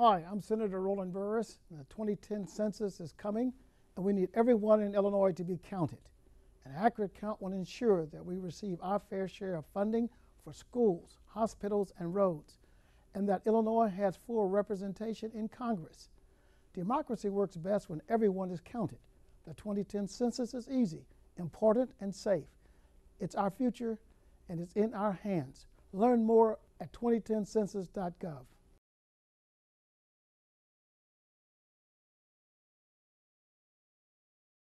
Hi, I'm Senator Roland Burris. The 2010 census is coming, and we need everyone in Illinois to be counted. An accurate count will ensure that we receive our fair share of funding for schools, hospitals, and roads, and that Illinois has full representation in Congress. Democracy works best when everyone is counted. The 2010 census is easy, important, and safe. It's our future, and it's in our hands. Learn more at 2010census.gov.